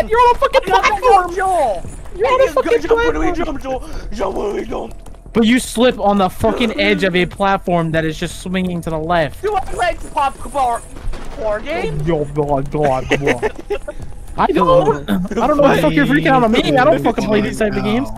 can't. You're on a fucking platform. Joel. You're on a fucking platform. jump, Joel. Jump when jump. But you slip on the fucking edge of a platform that is just swinging to the left. Do I like popcorn car game? Yo, God, God, God. I don't. I don't know what the fuck you're freaking out on me. I don't fucking play these type of games.